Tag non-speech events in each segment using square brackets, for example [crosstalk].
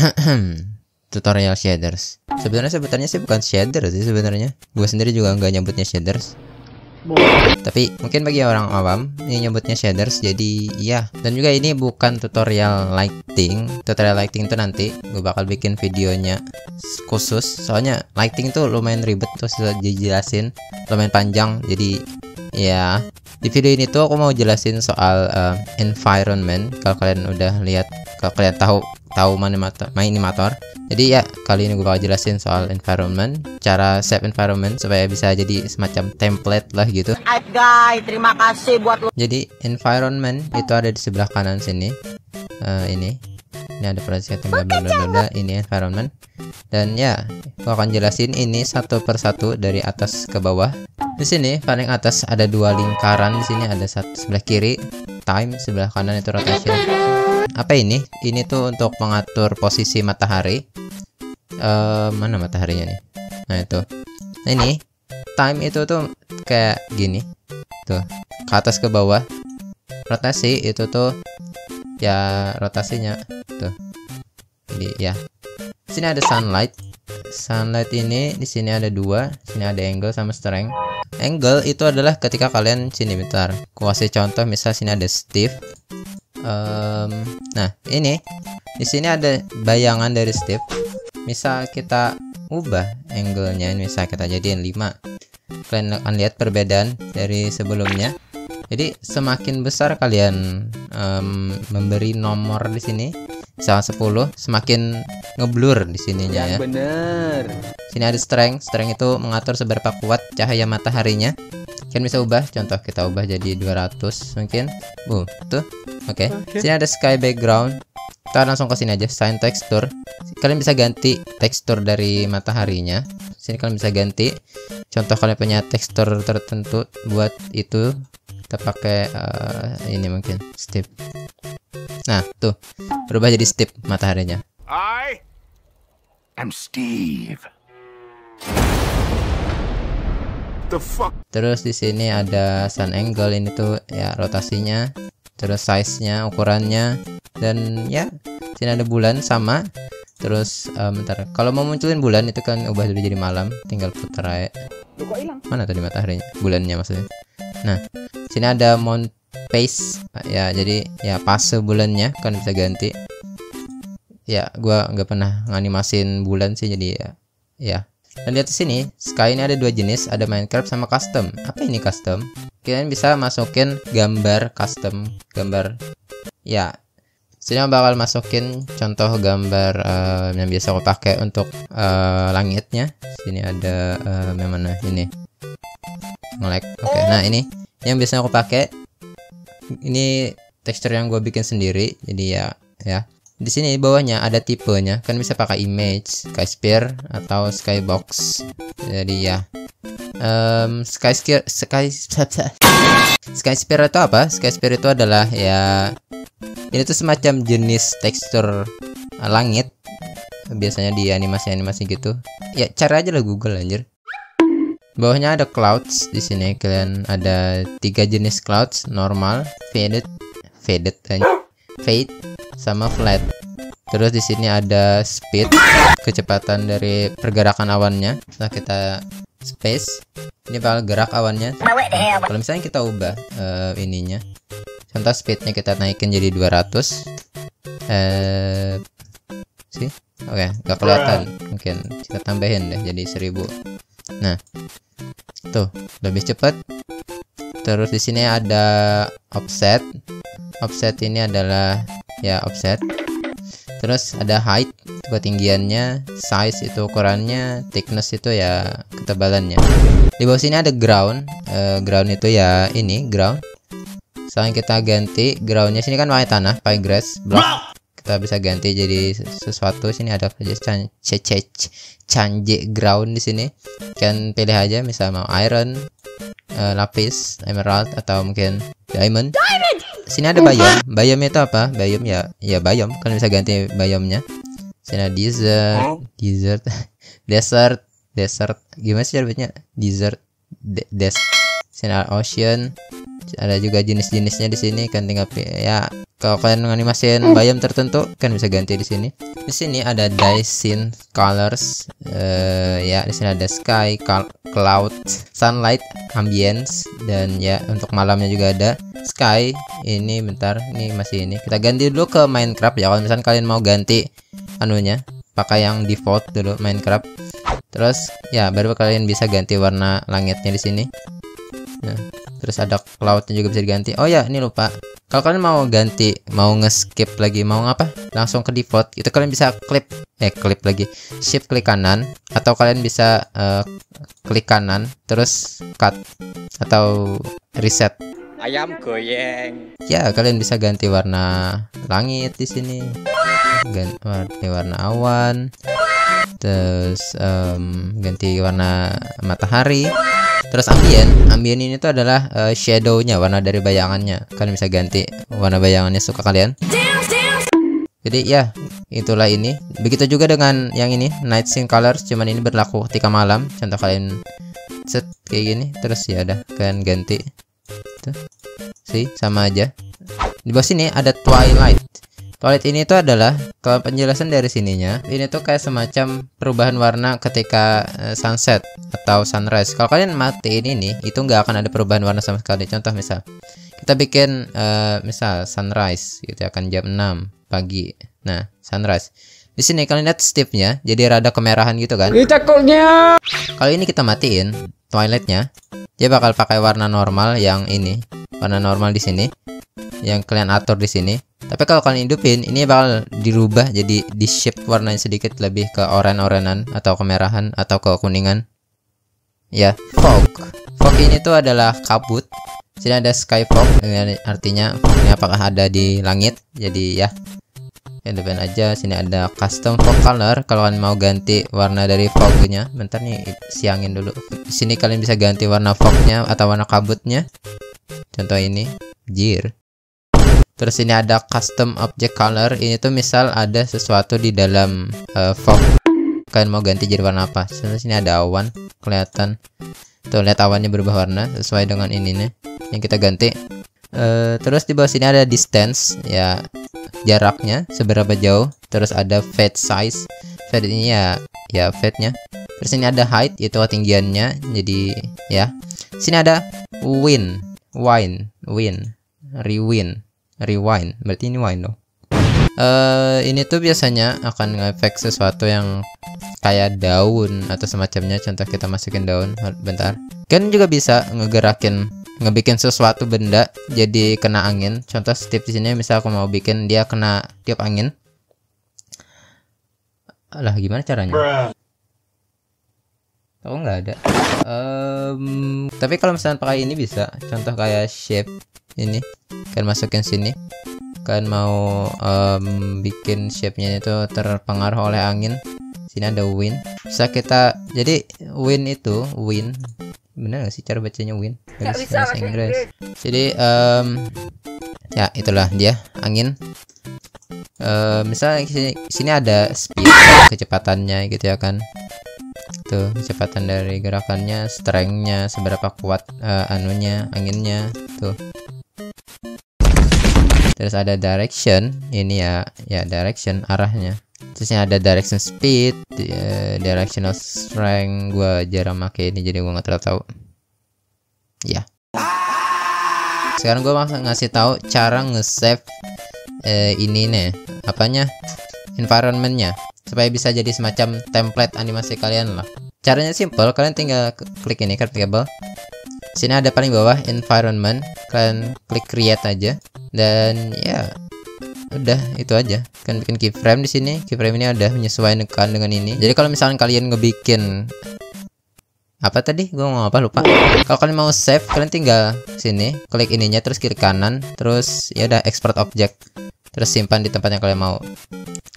[clears throat] tutorial shaders. Sebenarnya sebutannya sih bukan shader sih sebenarnya. Gue sendiri juga nggak nyebutnya shaders. Tapi mungkin bagi orang awam ini nyebutnya shaders jadi ya dan juga ini bukan tutorial lighting. Tutorial lighting itu nanti gue bakal bikin videonya khusus soalnya lighting tuh lumayan ribet terus dijelasin lumayan panjang jadi ya di video ini tuh aku mau jelasin soal uh, environment kalau kalian udah lihat kalau kalian tahu tahu main animator jadi ya kali ini gue bakal jelasin soal environment, cara save environment supaya bisa jadi semacam template lah gitu. Guys, terima kasih buat lo. Jadi environment itu ada di sebelah kanan sini. Uh, ini ini ada proses bla bla bla ini environment dan ya gue akan jelasin ini satu persatu dari atas ke bawah di sini paling atas ada dua lingkaran di sini ada satu sebelah kiri time sebelah kanan itu rotation apa ini? Ini tuh untuk mengatur posisi matahari. Uh, mana mataharinya nih? Nah itu. Nah, ini. Time itu tuh kayak gini. Tuh. Ke atas ke bawah. Rotasi itu tuh ya rotasinya. Tuh. Jadi ya. Sini ada sunlight. Sunlight ini di sini ada dua. Sini ada angle sama strength. Angle itu adalah ketika kalian sini bentar. Kuasai contoh misal sini ada Steve um, nah ini di sini ada bayangan dari Steve. Misal kita ubah angle-nya misal kita jadiin 5 kalian akan lihat perbedaan dari sebelumnya. Jadi semakin besar kalian um, memberi nomor di sini misal 10 semakin ngeblur di sininya ya. bener. Sini ada strength. Strength itu mengatur seberapa kuat cahaya mataharinya kan bisa ubah contoh kita ubah jadi 200 mungkin. Uh tuh oke. Okay. okay. sini ada sky background. Kita langsung ke sini aja sign texture. Kalian bisa ganti tekstur dari mataharinya. Sini kalian bisa ganti. Contoh kalian punya tekstur tertentu buat itu. Kita pakai uh, ini mungkin step nah tuh berubah jadi step mataharinya. I am Steve The fuck? Terus di sini ada sun angle ini tuh ya rotasinya, terus size-nya, ukurannya, dan ya sini ada bulan sama terus um, bentar kalau mau munculin bulan itu kan ubah dulu jadi malam tinggal putar aja. Mana tadi matahari bulannya maksudnya. Nah sini ada mount pace ya jadi ya fase bulannya kan bisa ganti. Ya gua nggak pernah nganimasin bulan sih jadi ya ya dan di sini sky ini ada dua jenis ada Minecraft sama custom apa ini custom kalian bisa masukin gambar custom gambar ya Sini bakal masukin contoh gambar uh, yang biasa aku pakai untuk uh, langitnya. Sini ada uh, yang mana ini. Ngelek. Oke, okay, nah ini yang biasa aku pakai. Ini tekstur yang gue bikin sendiri. Jadi ya, ya. Di sini bawahnya ada tipenya. Kan bisa pakai image, skysphere atau skybox. Jadi ya. Um, sky sky [laughs] skysphere itu apa? Skysphere itu adalah ya ini tuh semacam jenis tekstur langit biasanya di animasi-animasi gitu ya cari aja lah Google anjir bawahnya ada clouds di sini kalian ada tiga jenis clouds normal faded faded fade sama flat. Terus di sini ada speed kecepatan dari pergerakan awannya. Setelah kita space. Ini bakal gerak awannya. Kalau misalnya kita ubah uh, ininya contoh speednya kita naikin jadi 200 eh sih? Oke okay, nggak kelihatan. Mungkin kita tambahin deh jadi 1000 nah tuh lebih cepat terus di sini ada offset. Offset ini adalah ya offset. Terus ada height ketinggiannya size itu ukurannya thickness itu ya ketebalannya. Di bawah sini ada ground uh, ground itu ya ini ground. Sekarang kita ganti groundnya sini kan pakai tanah pakai grass block. Kita bisa ganti jadi sesuatu sini ada aja? Cece canje ground di sini. Kan pilih aja misal mau iron uh, lapis emerald atau mungkin diamond sini ada biome biome itu apa? Biome ya ya biome kan bisa ganti biomnya sini ada desert desert desert desert gimana sih caranya desert de des sini ada ocean. Ada juga jenis-jenisnya di sini. Kan tinggal ya kalau kalian nganimasin bayam tertentu kan bisa ganti di sini. Di sini ada dye scene colors uh, ya di sini ada sky cloud sunlight ambience dan ya untuk malamnya juga ada sky. Ini bentar ini masih ini. Kita ganti dulu ke Minecraft ya kalau misalnya kalian mau ganti anunya. Pakai yang default dulu Minecraft. Terus ya baru kalian bisa ganti warna langitnya di sini. Nah terus ada cloudnya juga bisa diganti. Oh ya ini lupa. Kalau kalian mau ganti mau nge-skip lagi mau ngapa langsung ke default. Itu kalian bisa klik eh klik lagi. Shift klik kanan atau kalian bisa uh, klik kanan terus cut atau reset. Ayam goyeng. Ya kalian bisa ganti warna langit di sini. Ganti warna awan terus um, ganti warna matahari Terus ambien, ambien ini tuh adalah uh, shadownya, warna dari bayangannya. Kalian bisa ganti warna bayangannya suka kalian. Jadi ya, itulah ini. Begitu juga dengan yang ini, night scene colors, cuman ini berlaku ketika malam. Contoh kalian set kayak gini, terus ya udah kalian ganti. Tuh. sih sama aja. Di bawah sini ada twilight. Toilet ini tuh adalah kalau penjelasan dari sininya, ini tuh kayak semacam perubahan warna ketika uh, sunset atau sunrise. Kalau kalian matiin ini, itu nggak akan ada perubahan warna sama sekali. Contoh misal, kita bikin uh, misal sunrise gitu ya, akan jam 6 pagi. Nah, sunrise. Di sini kalian lihat stipnya, jadi rada kemerahan gitu kan? Kalau ini kita matiin toiletnya, dia bakal pakai warna normal yang ini, warna normal di sini, yang kalian atur di sini tapi kalau kalian hidupin, ini bakal dirubah jadi di shape warnanya sedikit lebih ke oren-orenan atau kemerahan atau ke kuningan. Ya, fog. Fog ini tuh adalah kabut. Sini ada sky fog, artinya fognya apakah ada di langit. Jadi ya, depan aja. Sini ada custom fog color. Kalau kalian mau ganti warna dari fognya, bentar nih siangin dulu. Sini kalian bisa ganti warna fognya atau warna kabutnya. Contoh ini, jir. Terus ini ada custom object color. Ini tuh misal ada sesuatu di dalam uh, fog. Kalian mau ganti jadi warna apa? Terus sini ada awan kelihatan. Tuh lihat awannya berubah warna sesuai dengan ini nih yang kita ganti. Uh, terus di bawah sini ada distance ya jaraknya seberapa jauh. Terus ada fade size. Fade ini ya ya fade-nya. Terus ini ada height itu ketinggiannya. Jadi ya. Sini ada win, wine, win, rewind rewind. Berarti ini wind dong uh, ini tuh biasanya akan ngefek sesuatu yang kayak daun atau semacamnya. Contoh kita masukin daun bentar. Kan juga bisa ngegerakin ngebikin sesuatu benda jadi kena angin. Contoh step di sini misal aku mau bikin dia kena tiup angin. Lah gimana caranya Tahu nggak ada. Um, tapi kalau misalnya pakai ini bisa. Contoh kayak shape ini. Kan masukin sini. Kan mau um, bikin shape-nya itu terpengaruh oleh angin. Sini ada win. Bisa kita jadi win itu win. Benar gak sih cara bacanya win? Bahasa Inggris. Inggris. Jadi um, ya itulah dia angin. Uh, misalnya sini, sini ada speed kecepatannya gitu ya kan tuh kecepatan dari gerakannya strengthnya seberapa kuat uh, anunya anginnya tuh. Terus ada direction ini ya ya direction arahnya. Terusnya ada direction speed uh, directional strength gua jarang make ini jadi gua nggak terlalu tahu. Ya. Sekarang gua mau ngasih tahu cara nge-save uh, ini nih apanya? Environmentnya supaya bisa jadi semacam template animasi kalian lah. Caranya simple kalian tinggal klik ini table. Sini ada paling bawah environment. Kalian klik create aja. Dan ya udah itu aja. Kan bikin keyframe di sini. Keyframe ini ada menyesuaikan dengan ini. Jadi kalau misalnya kalian ngebikin apa tadi? Gue mau apa? Lupa. Kalau kalian mau save kalian tinggal sini klik ininya terus klik kanan. Terus ya udah export object. Terus simpan di tempat yang kalian mau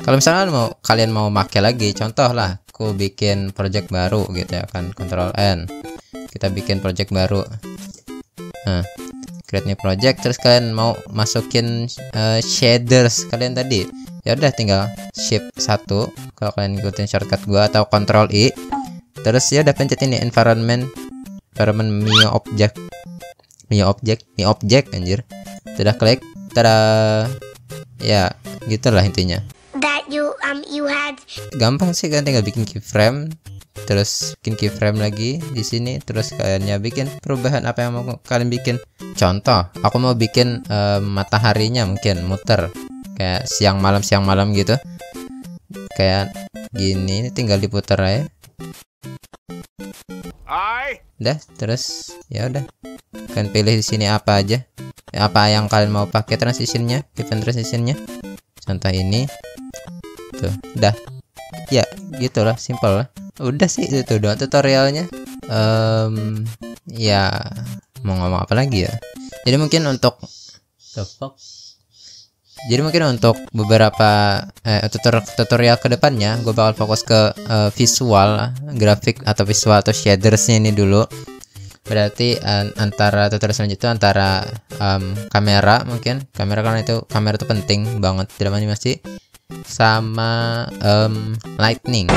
kalau misalnya mau kalian mau make lagi contoh lah aku bikin project baru gitu ya kan control N. Kita bikin project baru. Nah create new project terus kalian mau masukin uh, shaders kalian tadi. Ya udah tinggal shift satu kalau kalian ikutin shortcut gua atau control I. Terus ya udah pencet ini environment environment Mio object. Mio object Mio object anjir. Sudah klik tada. Ya gitulah intinya gampang sih kan? Tinggal bikin keyframe terus bikin keyframe lagi di sini terus kayaknya bikin perubahan apa yang mau kalian bikin. Contoh aku mau bikin uh, mataharinya mungkin muter kayak siang malam siang malam gitu. Kayak gini tinggal diputar aja. Udah terus ya udah. Kalian pilih di sini apa aja. Apa yang kalian mau pakai transitionnya event transitionnya. Contoh ini tuh udah ya gitulah simpel lah. Udah sih itu doang tutorialnya. Um, ya mau ngomong apa lagi ya? Jadi mungkin untuk jadi mungkin untuk beberapa eh, tutorial tutorial ke depannya gue bakal fokus ke uh, visual grafik atau visual atau shadersnya ini dulu. Berarti uh, antara tutorial selanjutnya antara um, kamera mungkin. Kamera karena itu kamera itu penting banget dalam animasi sama um, lightning.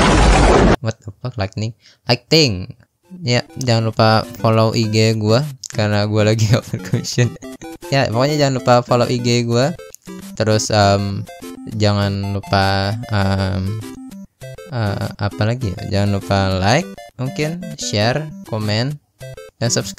What the fuck lightning? Lighting ya jangan lupa follow IG gua karena gua lagi [laughs] open commission. Ya pokoknya jangan lupa follow IG gua. Terus um, jangan lupa um, uh, apa lagi ya? Jangan lupa like mungkin share komen dan subscribe